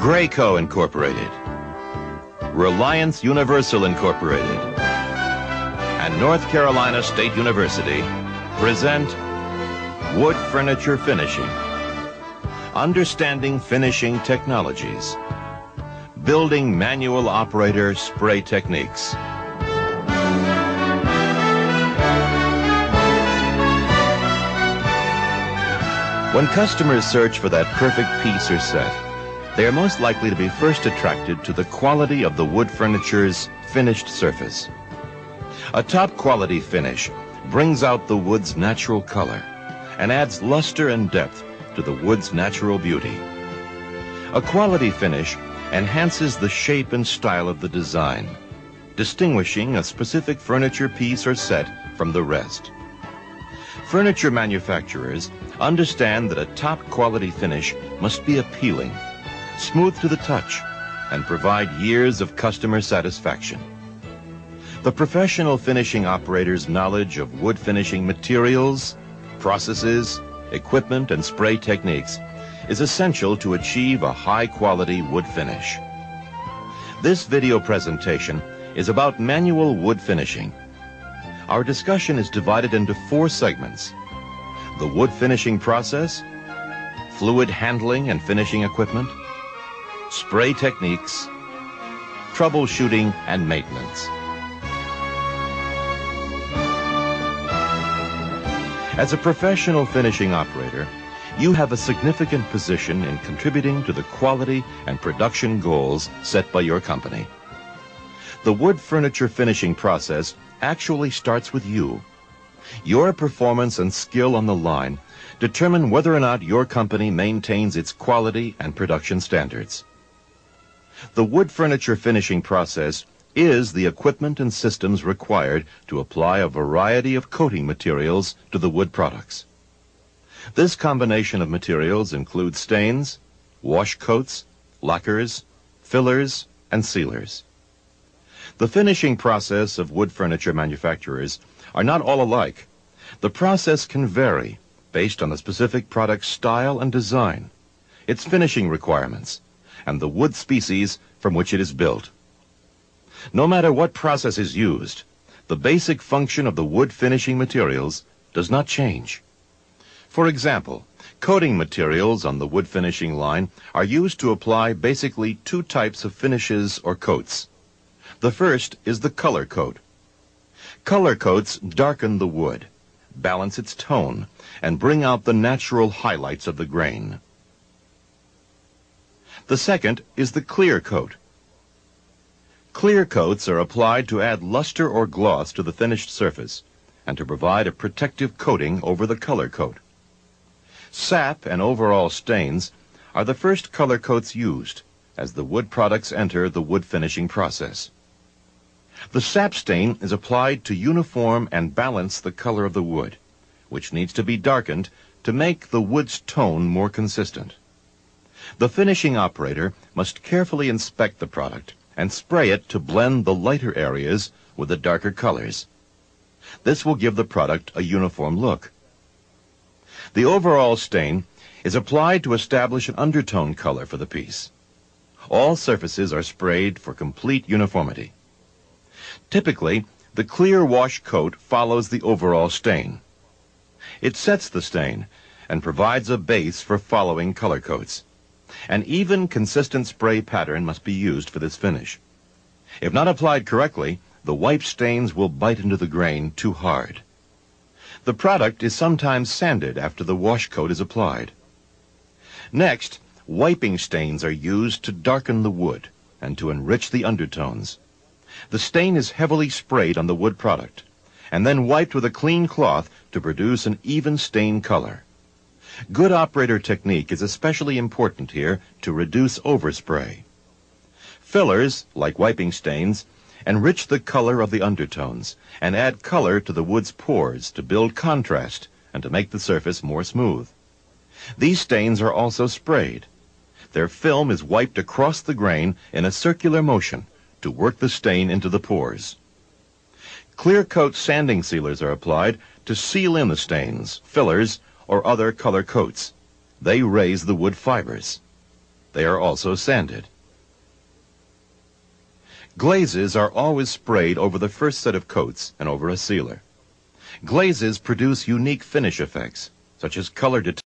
Graco Incorporated, Reliance Universal Incorporated, and North Carolina State University present Wood Furniture Finishing. Understanding Finishing Technologies. Building Manual Operator Spray Techniques. When customers search for that perfect piece or set, they are most likely to be first attracted to the quality of the wood furniture's finished surface. A top quality finish brings out the wood's natural color and adds luster and depth to the wood's natural beauty. A quality finish enhances the shape and style of the design, distinguishing a specific furniture piece or set from the rest. Furniture manufacturers understand that a top quality finish must be appealing, smooth to the touch, and provide years of customer satisfaction. The professional finishing operator's knowledge of wood finishing materials, processes, equipment, and spray techniques is essential to achieve a high quality wood finish. This video presentation is about manual wood finishing our discussion is divided into four segments. The wood finishing process, fluid handling and finishing equipment, spray techniques, troubleshooting and maintenance. As a professional finishing operator, you have a significant position in contributing to the quality and production goals set by your company. The wood furniture finishing process actually starts with you. Your performance and skill on the line determine whether or not your company maintains its quality and production standards. The wood furniture finishing process is the equipment and systems required to apply a variety of coating materials to the wood products. This combination of materials includes stains, wash coats, lacquers, fillers, and sealers. The finishing process of wood furniture manufacturers are not all alike. The process can vary based on the specific product's style and design, its finishing requirements, and the wood species from which it is built. No matter what process is used, the basic function of the wood finishing materials does not change. For example, coating materials on the wood finishing line are used to apply basically two types of finishes or coats. The first is the color coat. Color coats darken the wood, balance its tone, and bring out the natural highlights of the grain. The second is the clear coat. Clear coats are applied to add luster or gloss to the finished surface and to provide a protective coating over the color coat. Sap and overall stains are the first color coats used as the wood products enter the wood finishing process. The sap stain is applied to uniform and balance the color of the wood, which needs to be darkened to make the wood's tone more consistent. The finishing operator must carefully inspect the product and spray it to blend the lighter areas with the darker colors. This will give the product a uniform look. The overall stain is applied to establish an undertone color for the piece. All surfaces are sprayed for complete uniformity. Typically, the clear wash coat follows the overall stain. It sets the stain and provides a base for following color coats. An even, consistent spray pattern must be used for this finish. If not applied correctly, the wipe stains will bite into the grain too hard. The product is sometimes sanded after the wash coat is applied. Next, wiping stains are used to darken the wood and to enrich the undertones. The stain is heavily sprayed on the wood product and then wiped with a clean cloth to produce an even stain color. Good operator technique is especially important here to reduce overspray. Fillers, like wiping stains, enrich the color of the undertones and add color to the wood's pores to build contrast and to make the surface more smooth. These stains are also sprayed. Their film is wiped across the grain in a circular motion to work the stain into the pores. Clear coat sanding sealers are applied to seal in the stains, fillers, or other color coats. They raise the wood fibers. They are also sanded. Glazes are always sprayed over the first set of coats and over a sealer. Glazes produce unique finish effects, such as color.